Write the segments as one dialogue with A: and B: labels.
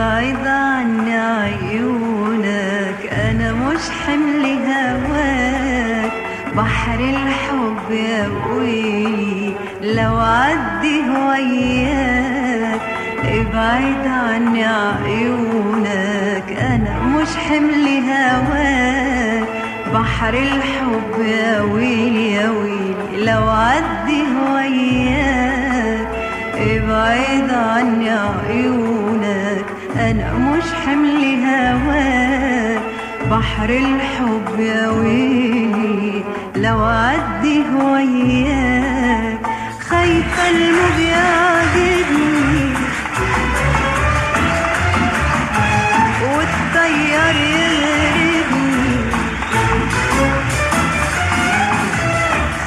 A: ابعد عني عيونك أنا مش حمل هواك بحر الحب يا ويلي لو عدي وياك ابعد عني عيونك أنا مش حمل هواك بحر الحب يا ويلي يا ويلي لو عدي وياك ابعد عني عيونك. أنا مش حمل هواك بحر الحب يا ويلي لو عدي وياك خايفة الموج يعجبني. والطيار يغربني.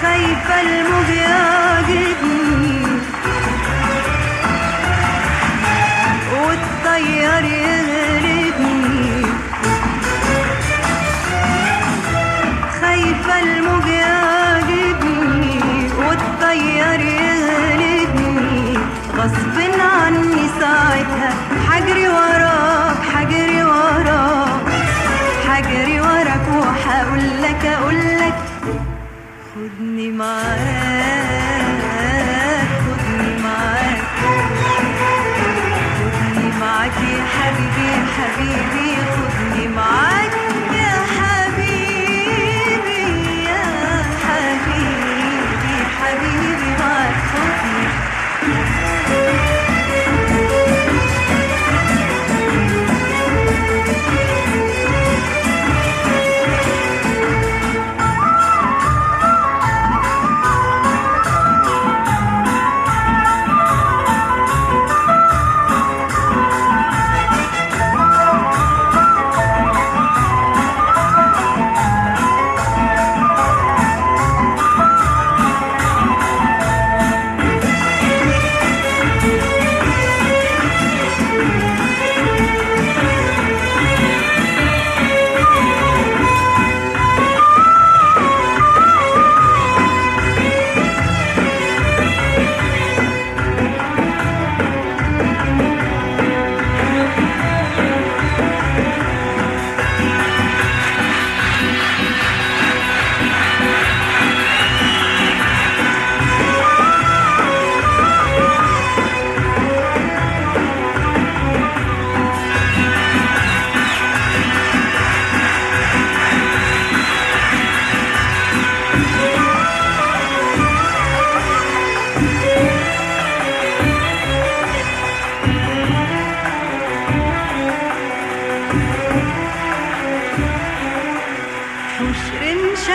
A: خايفة الموج خدني معاك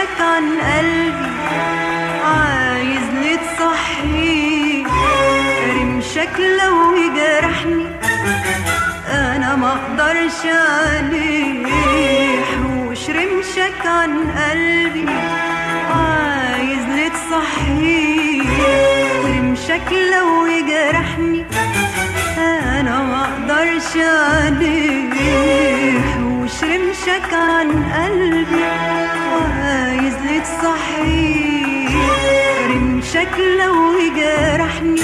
A: رمشك عن قلبي عايز تصحيه رمشك لو يجرحني أنا ما أقدرش عليه حوش رمشك عن قلبي؟ عايز تصحيه رمشك لو يجرحني أنا ما أقدرش عليه رمشك عن قلبي عايز تصحيه رمشك لو يجرحني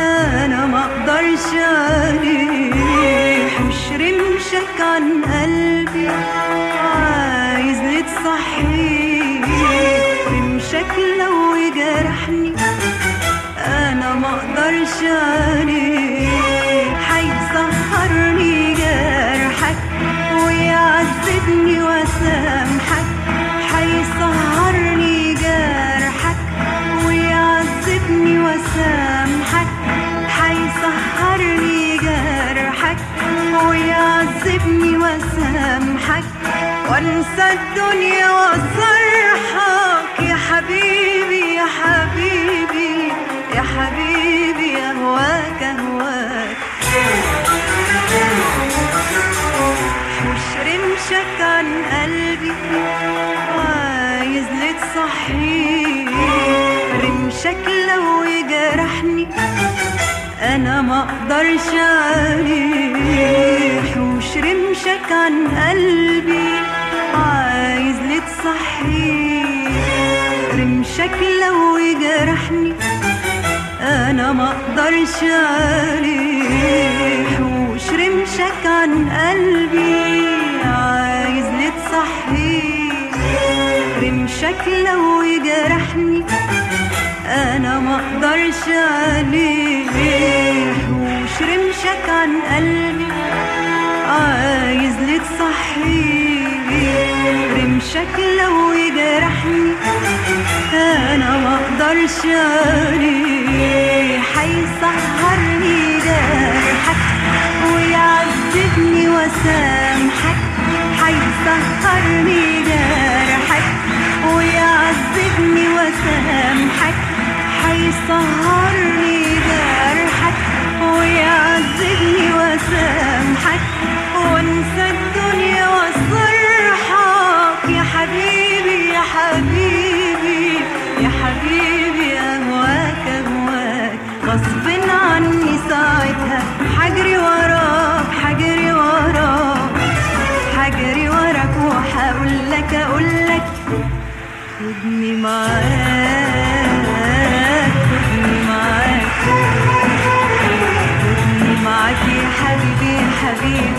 A: أنا ما أقدرش عليه حوش رمشك عن قلبي عايز تصحيه رمشك لو يجرحني أنا ما أقدرش عليه ويعذبني وسامحك هيسهرني جرحك ويعذبني وسامحك. وانسى الدنيا وصرحك يا حبيبي يا حبيبي يا حبيبي أهواك أهواك. حوش رمشك عن قلبي عايز تصحيه رمشك لو يجرحني أنا ما أقدرش عليه حوش رمشك عن قلبي عايز تصحيه رمشك لو يجرحني أنا ما أقدرش عليه حوش رمشك عن قلبي عايز لتصحيه رمشك لو يجرحني أنا ما أقدرش عليه وش رمشك عن قلبي عايز لتصحيه رمشك لو يجرحني أنا ما أقدرش عليه حيسهرني جرحك ويعذبني وسامحك حيسهرني جرحك ويعذبني وسامحك حيسهرني جرحك ويعذبني وسامحك وانسى الدنيا وصرحك يا حبيبي يا حبيبي يا حبيبي أهواك أهواك. غصب عني ساعتها. حجري وراك حجري وراك. حجري وراك وحقول لك أقول لك خدني معاك. heavy.